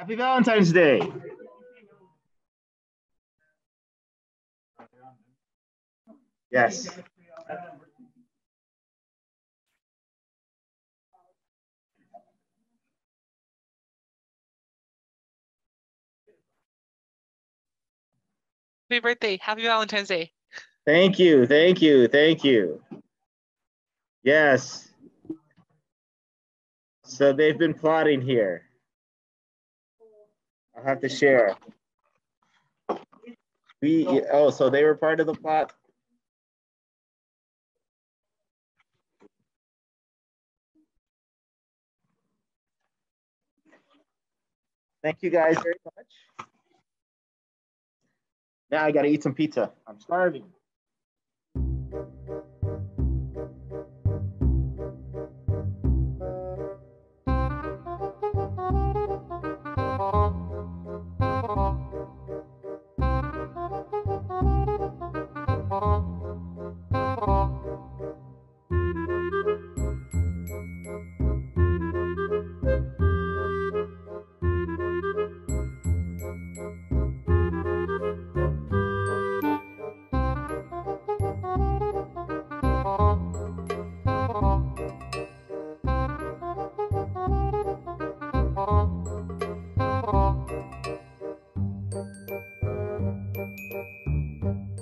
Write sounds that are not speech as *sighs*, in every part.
Happy Valentine's Day. Yes. Happy birthday. Happy Valentine's Day. Thank you. Thank you. Thank you. Yes. So they've been plotting here. I'll have to share. We oh, so they were part of the plot. Thank you guys very much. Now I gotta eat some pizza. I'm starving.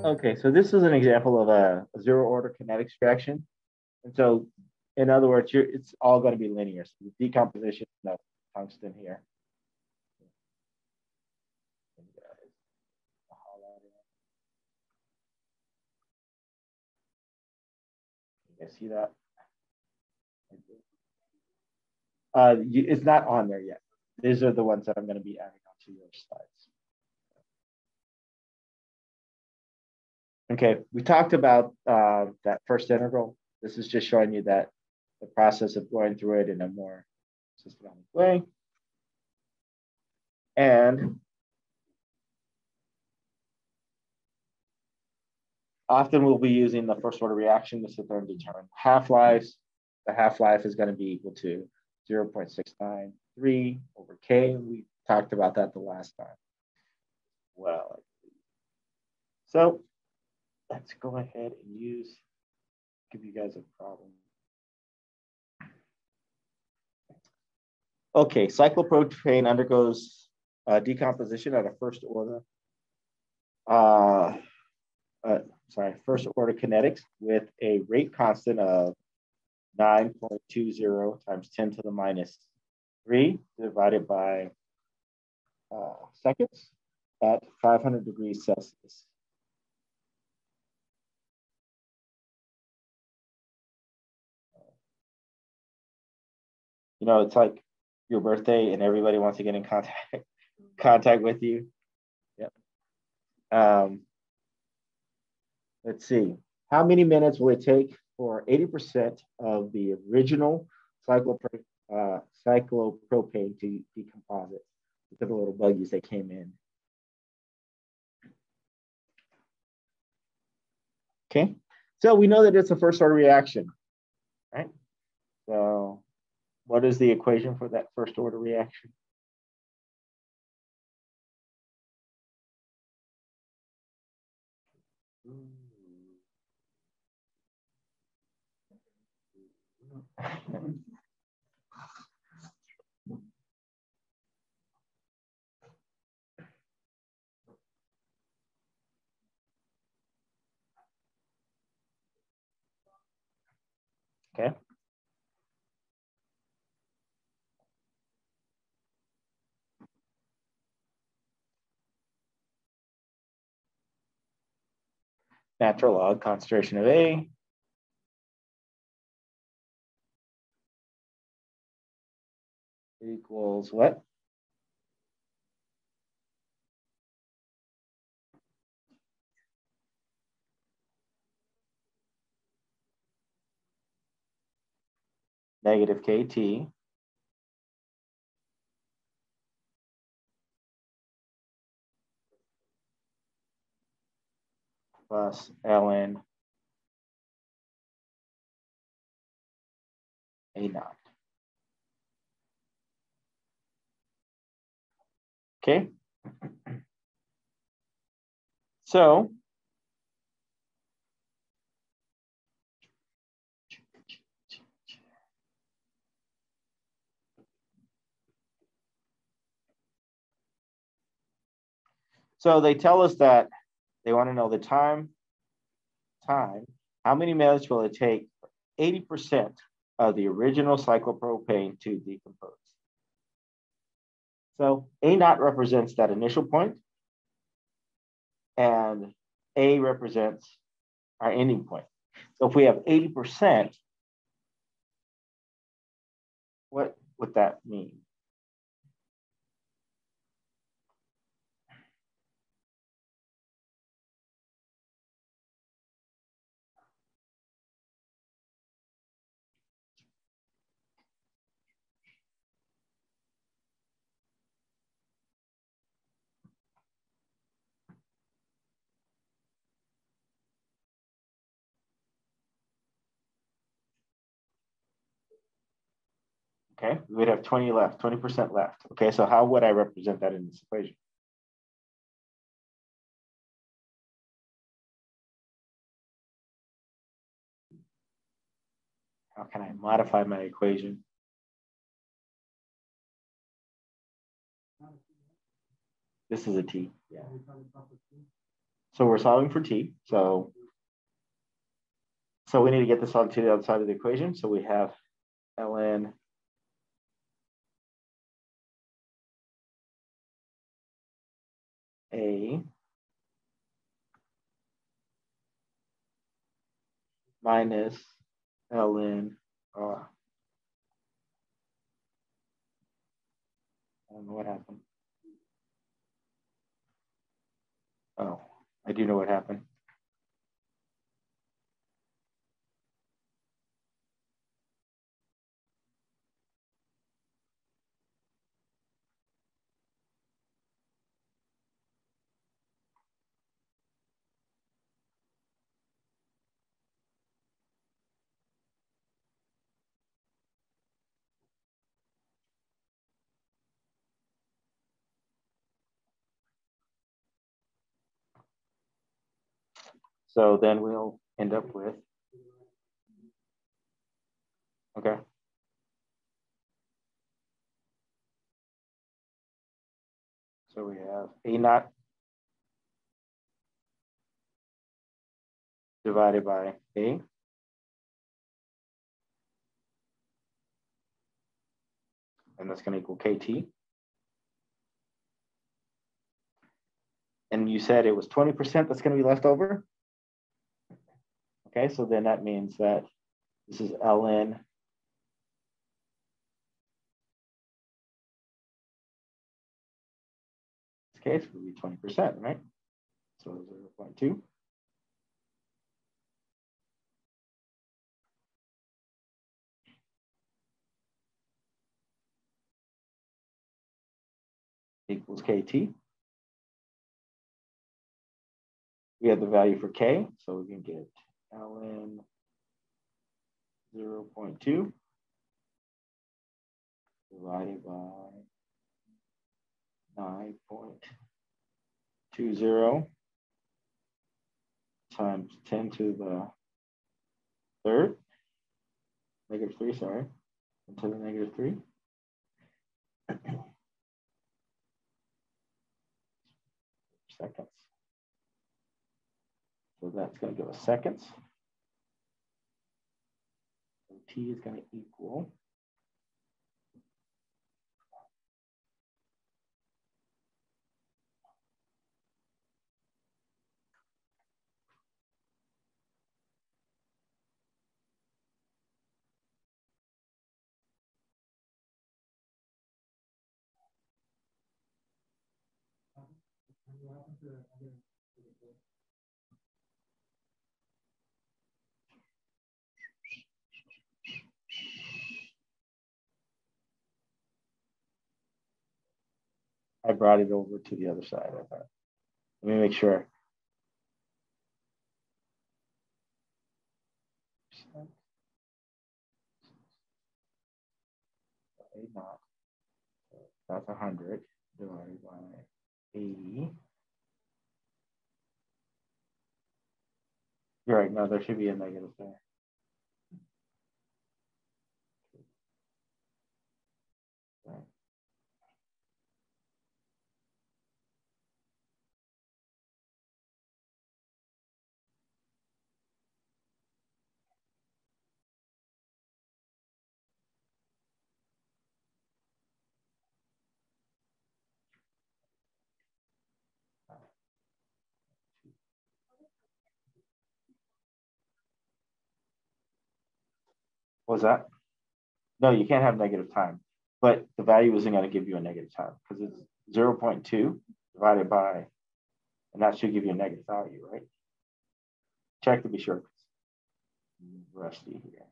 Okay, so this is an example of a, a zero order kinetics reaction. And so in other words, it's all going to be linear. So the decomposition of tungsten here. You guys see that? Uh, you, it's not on there yet. These are the ones that I'm going to be adding onto your slides. Okay, we talked about uh, that first integral. This is just showing you that the process of going through it in a more systematic way. And often we'll be using the first order reaction to sit there and determine half-lives. The half-life is going to be equal to 0.693 over K. We talked about that the last time. Well, so let's go ahead and use, give you guys a problem. Okay, cyclopropane undergoes uh, decomposition at a first order, uh, uh, sorry, first order kinetics with a rate constant of 9.20 times 10 to the minus 3 divided by uh, seconds at 500 degrees Celsius. You know, it's like your birthday and everybody wants to get in contact *laughs* contact with you. Yep. Um, let's see. How many minutes will it take for 80% of the original cyclopro uh, cyclopropane to decompose it? The little buggies that came in. Okay, so we know that it's a first order reaction, right? So what is the equation for that first order reaction? Okay. Natural log concentration of A. equals what? Negative KT plus ln A naught. Okay. So So they tell us that they want to know the time, time, how many minutes will it take 80% of the original cyclopropane to decompose? So A naught represents that initial point, and A represents our ending point. So if we have 80%, what would that mean? Okay, we would have 20 left, 20% left. Okay, so how would I represent that in this equation? How can I modify my equation? This is a t, yeah. So we're solving for t, so so we need to get this on to the other side of the equation. So we have ln A minus ln R. I don't know what happened. Oh, I do know what happened. So then we'll end up with, okay. So we have A naught divided by A. And that's going to equal KT. And you said it was 20% that's going to be left over? Okay, so then that means that this is ln this case would be 20%, right? So 0 0.2. equals KT. We have the value for K, so we can get ln 0 0.2 divided by 9.20 times 10 to the third, negative 3, sorry, 10 to the negative 3. *clears throat* Seconds. So that's going to give us seconds. So T is going to equal I brought it over to the other side. I thought. Let me make sure. That's a hundred. divided by 80. You're right, no, there should be a negative there. Was that? No, you can't have negative time, but the value isn't going to give you a negative time because it's 0.2 divided by, and that should give you a negative value, right? Check to be sure. Rusty here.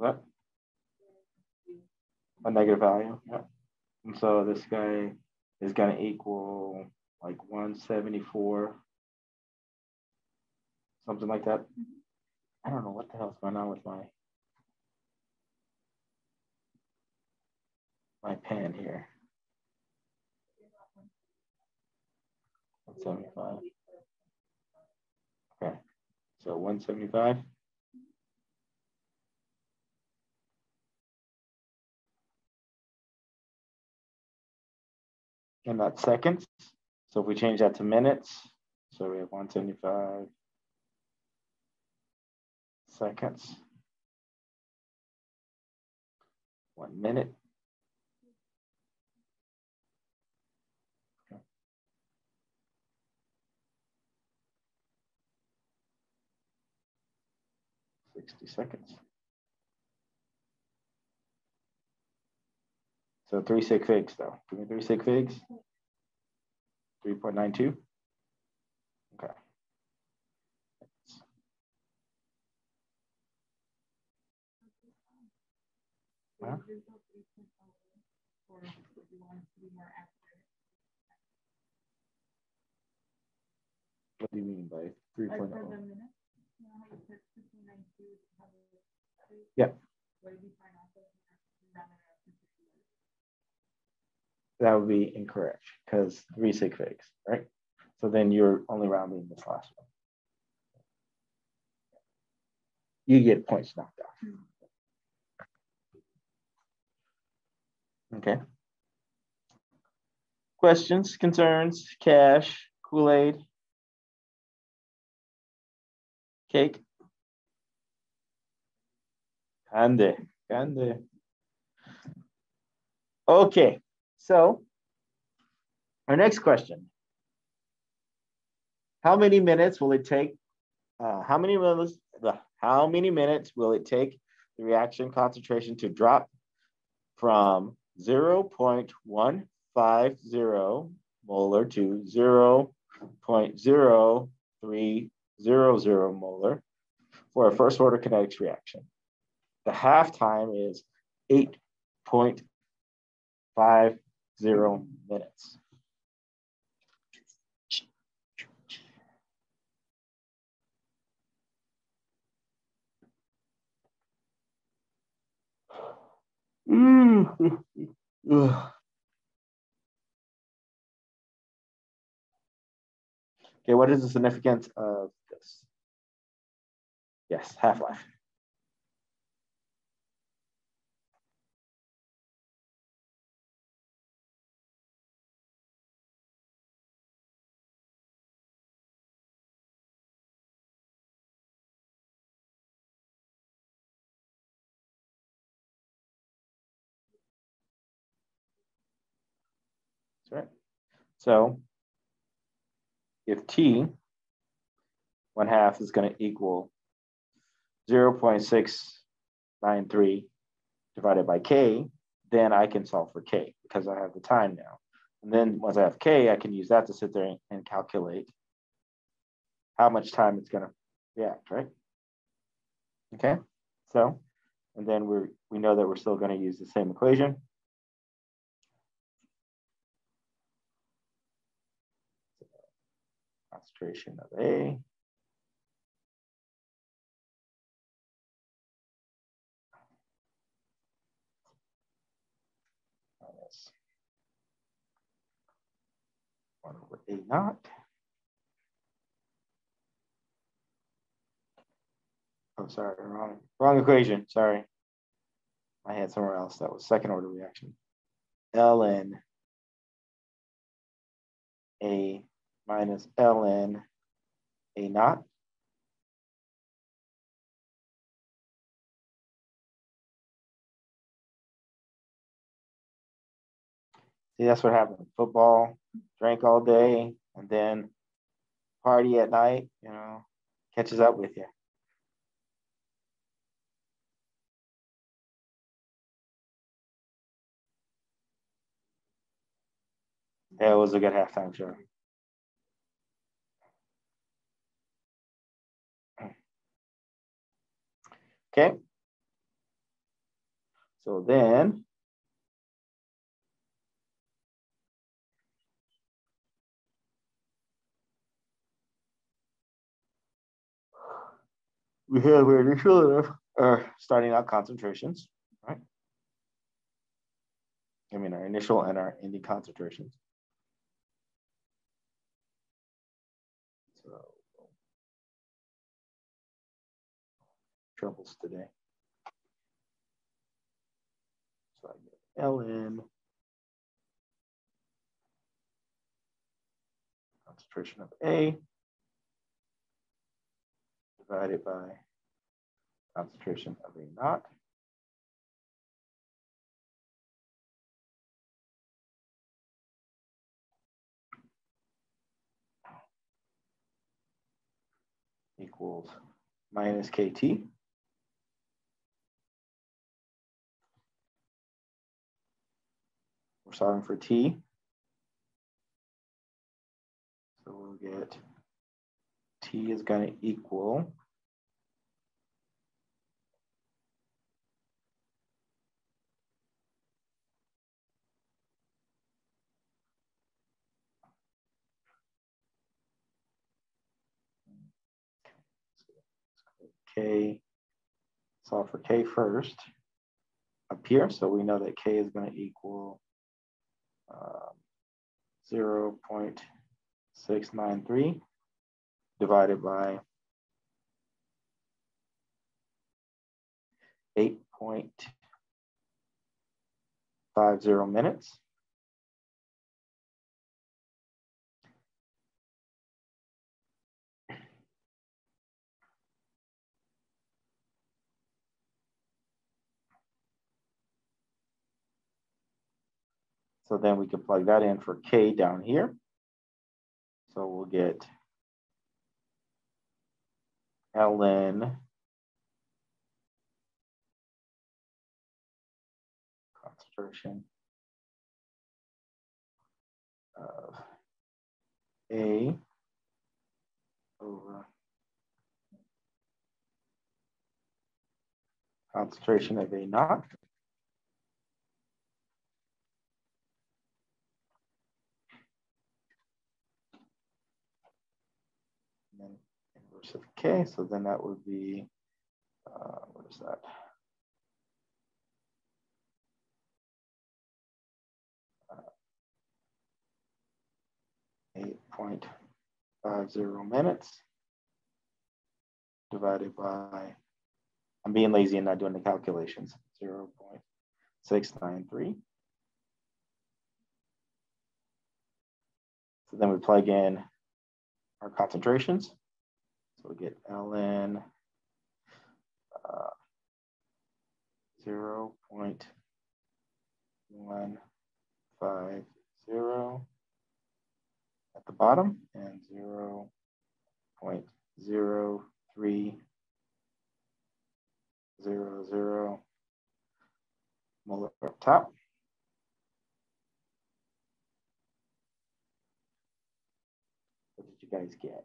That a negative value. Yeah. And so this guy is going to equal like 174, something like that. I don't know what the hell's going on with my my pen here. 175. Okay, so 175. And that's seconds. So if we change that to minutes, so we have 175 seconds. One minute. Sixty seconds. So three sig figs though. Give me three sig figs. 3.92. Okay. Huh? What do you mean by 3.0? Yeah that would be incorrect because three sig figs, right? So then you're only rounding this last one. You get points knocked off. Okay. Questions, concerns, cash, Kool-Aid, cake? Candy, candy. Okay. So our next question. How many minutes will it take? Uh, how many minutes? How many minutes will it take the reaction concentration to drop from 0.150 molar to 0.0300 molar for a first order kinetics reaction? The half time is 8.5 zero minutes. Mm. *sighs* okay, what is the significance of this? Yes, half-life. So if T one half is going to equal 0.693 divided by k, then I can solve for k because I have the time now. And then once I have k, I can use that to sit there and calculate how much time it's going to react, right? Okay, so, and then we're, we know that we're still going to use the same equation. Concentration of A one over A naught. Oh, sorry, wrong, wrong equation, sorry. I had somewhere else, that was second order reaction. ln A minus ln A naught. See, that's what happened. Football, drank all day, and then party at night, you know, catches up with you. Yeah, it was a good halftime show. Okay. So then we have our initial uh, starting out concentrations, right? I mean, our initial and our ending concentrations. So, troubles today. So I get ln concentration of A divided by concentration of A naught. equals minus KT. We're solving for T. So we'll get T is going to equal K, solve for K first up here. So we know that K is going to equal um, 0 0.693 divided by 8.50 minutes. So then we can plug that in for K down here. So we'll get ln concentration of A over concentration of A naught. K. So then that would be, uh, what is that? Uh, 8.50 minutes divided by, I'm being lazy and not doing the calculations, 0 0.693. So then we plug in our concentrations. So we get ln uh, 0 0.150 at the bottom and 0 zero, three, zero, zero. Molar up top. What did you guys get?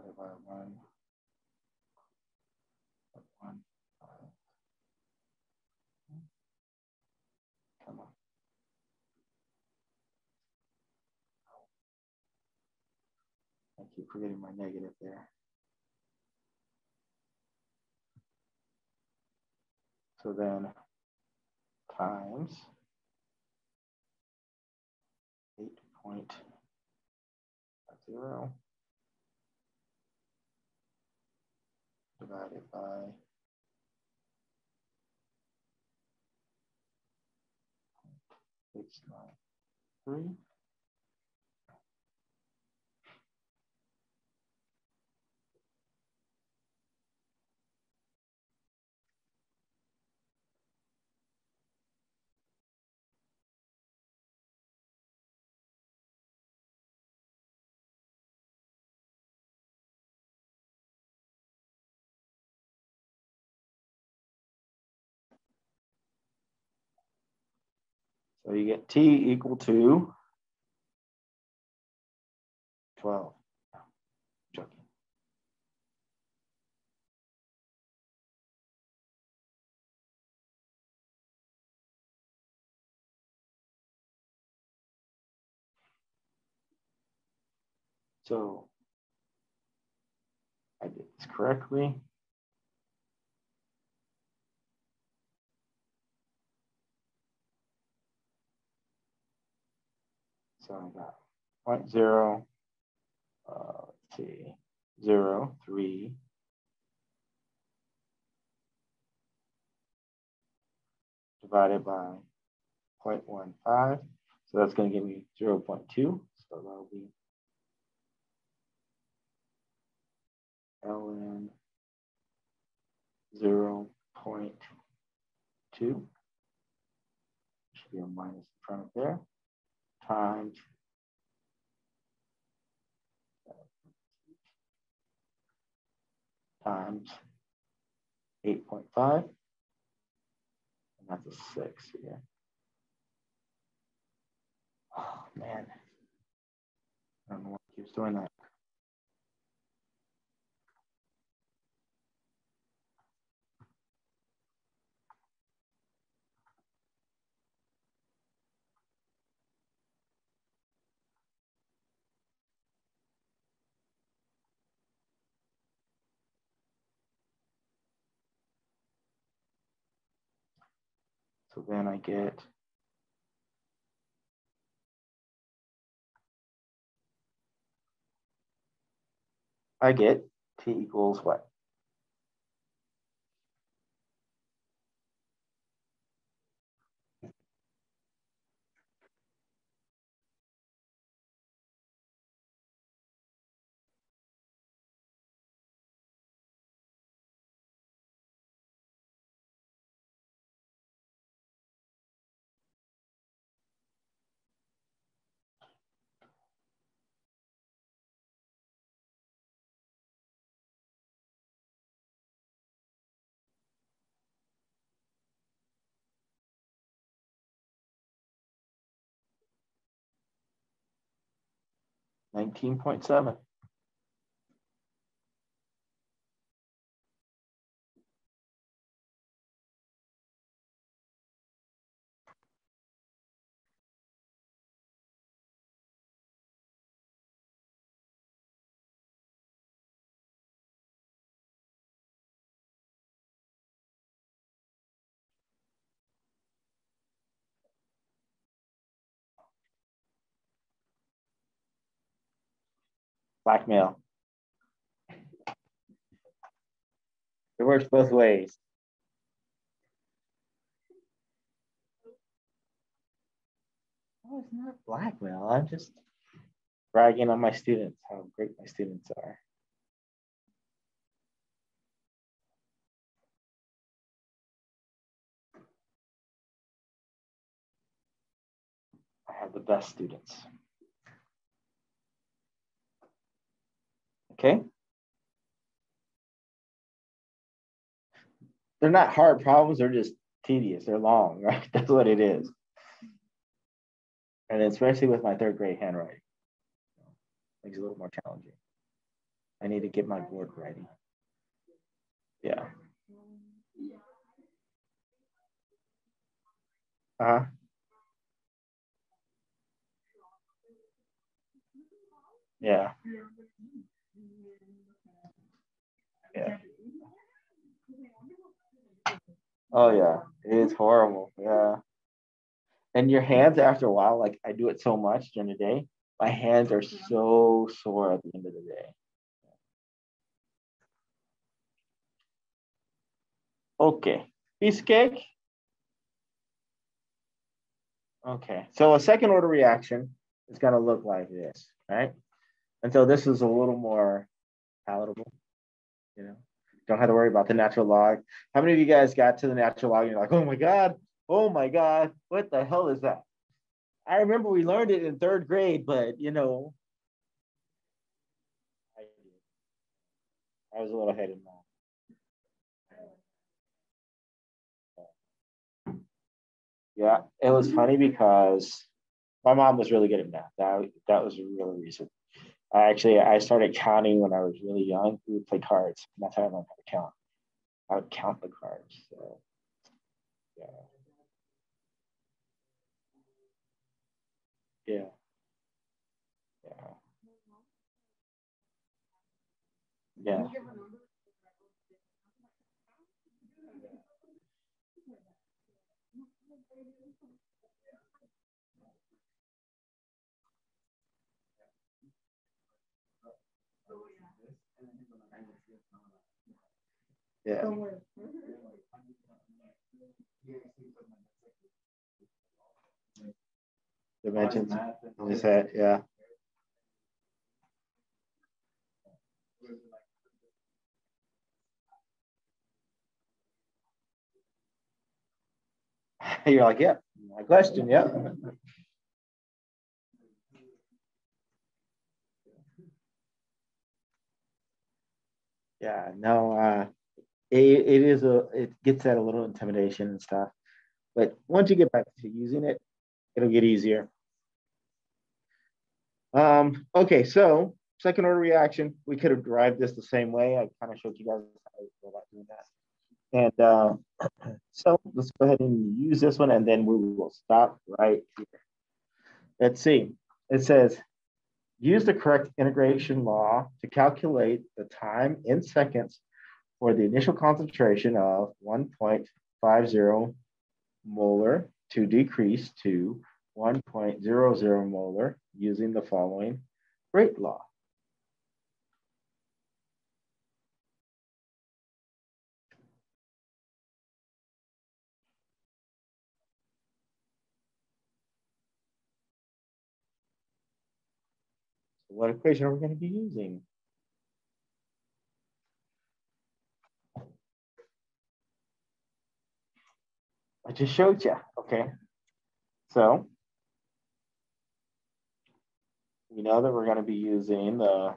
divided by 1. one I keep forgetting my negative there. So then times 8.0 divided by six nine three. So you get t equal to 12. Joking. So I did this correctly. So I got point zero, uh, let's see, zero, three, divided by 0.15. So that's going to give me 0 0.2. So that'll be ln 0 0.2. Should be a minus in front of there times times 8.5, and that's a six here. Oh man, I don't know what keeps doing that. So then I get I get t equals what? 19.7. Blackmail. It works both ways. Oh, it's not blackmail. I'm just bragging on my students, how great my students are. I have the best students. Okay. They're not hard problems, they're just tedious, they're long, *laughs* right? That's what it is. And especially with my third grade handwriting, makes it a little more challenging. I need to get my board ready. Yeah. Uh-huh. Yeah. Yeah. Oh yeah, it is horrible. Yeah. And your hands after a while, like I do it so much during the day, my hands are so sore at the end of the day. Okay, piece cake. Okay, so a second order reaction is gonna look like this, right? And so this is a little more palatable, you know? Don't have to worry about the natural log. How many of you guys got to the natural log and you're like, oh my God, oh my God, what the hell is that? I remember we learned it in third grade, but you know, I, I was a little ahead of math. Yeah, it was funny because my mom was really good at math. That, that was the real reason. I actually I started counting when I was really young. We would play cards. And that's how I learned how to count. I would count the cards. So yeah. Yeah. Yeah. Yeah. Yeah. Dimensions in his head, yeah. *laughs* You're like, yeah, my question, yeah. *laughs* Yeah, no, uh, it, it is a, it gets at a little intimidation and stuff. But once you get back to using it, it'll get easier. Um, okay, so second order reaction, we could have derived this the same way. I kind of showed you guys how to about doing that. And uh, *clears throat* so let's go ahead and use this one and then we will stop right here. Let's see. It says, use the correct integration law to calculate the time in seconds for the initial concentration of 1.50 molar to decrease to 1.00 molar using the following rate law. what equation are we going to be using? I just showed you, okay? So we know that we're going to be using the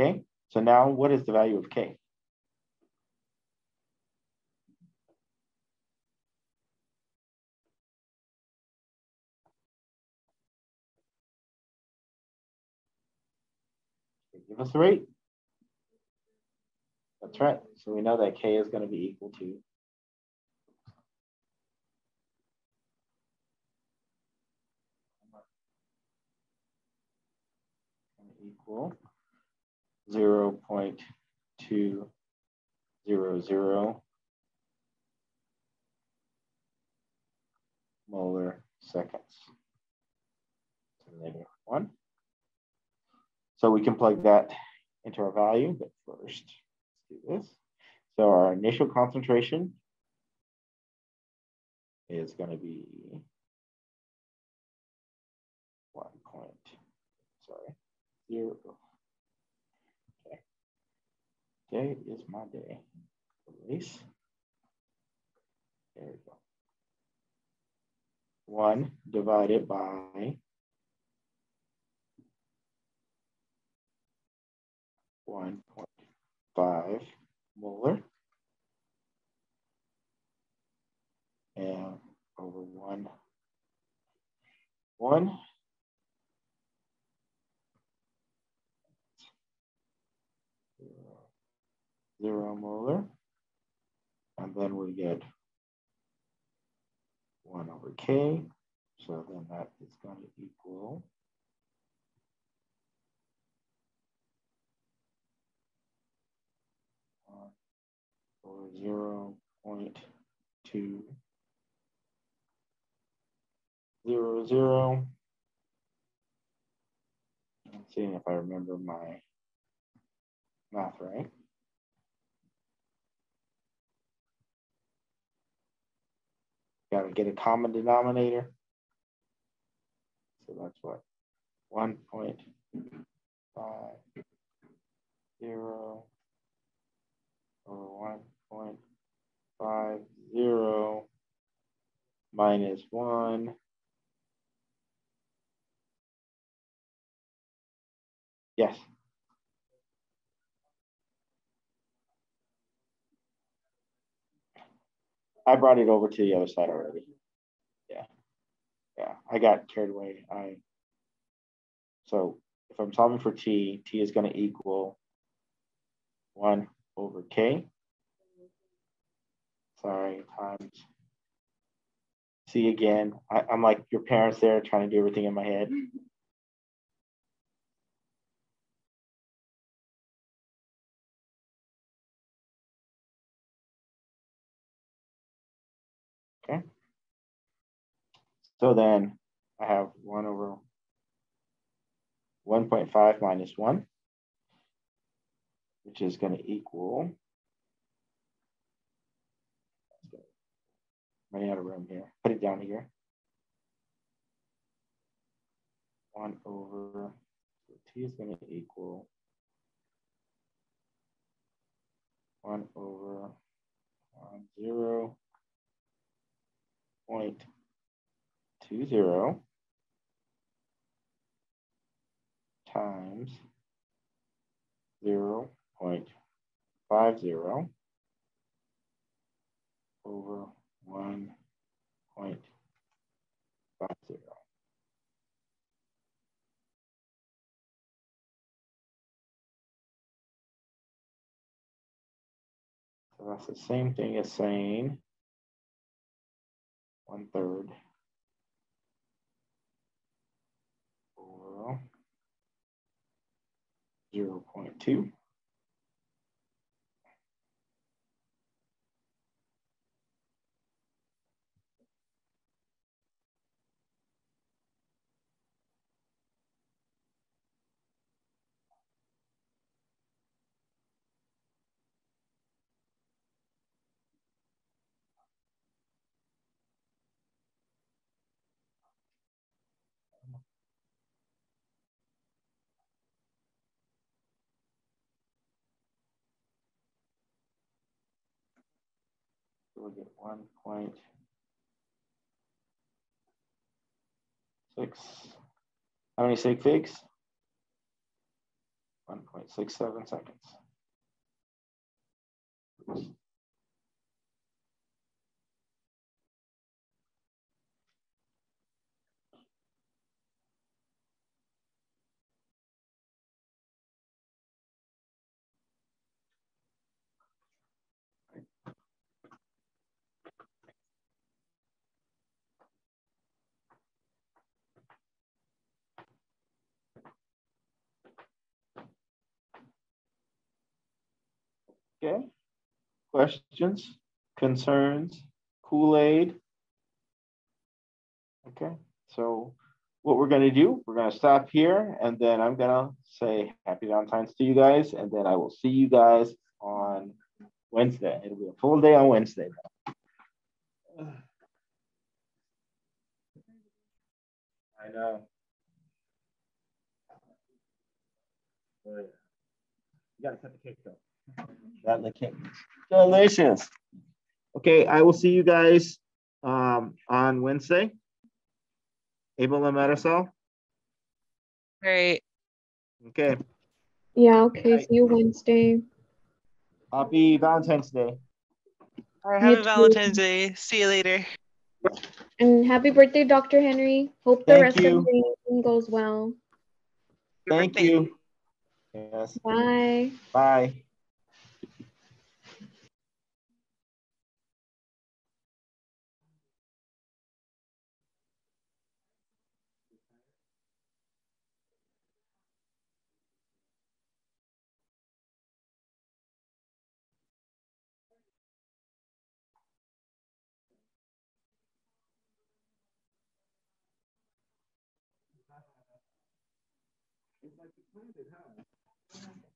Okay, so now what is the value of K? Give us the rate. That's right. So we know that K is going to be equal to equal zero point two zero zero molar seconds to the negative one. So we can plug that into our value, but first, let's do this. So our initial concentration is going to be one point, sorry, zero. Today is my day. Release. There we go. One divided by one point five molar and over one one zero molar and then we get one over k so then that is going to equal or 0 0.2 zero zero. I'm seeing if I remember my math right. Got to get a common denominator. So that's what 1.50 or 1.50 minus 1 Yes. I brought it over to the other side already. Yeah. Yeah, I got carried away. I so if I'm solving for t, t is going to equal 1 over k. Sorry, times. See again, I, I'm like your parents there trying to do everything in my head. So then I have 1 over 1.5 minus 1, which is going to equal, running out of room here, put it down here. 1 over, so t is going to equal 1 over 1, 0 point two zero times zero point five zero over one point five zero. So that's the same thing as saying one third over 0 0.2. We'll get one point six. How many sig figs? 1.67 seconds. Questions, concerns, Kool-Aid? Okay, so what we're gonna do, we're gonna stop here and then I'm gonna say happy Valentine's to you guys and then I will see you guys on Wednesday. It'll be a full day on Wednesday. I know. You gotta cut the cake though. Got the cake. Delicious. Okay, I will see you guys um, on Wednesday. Abel and Marisol. Great. Okay. Yeah, okay. Right. See you Wednesday. Happy Valentine's Day. All right, You happy. Valentine's Day. See you later. And happy birthday, Dr. Henry. Hope the Thank rest you. of the evening goes well. Thank you. Yes. Bye. Bye. Like planned it, huh?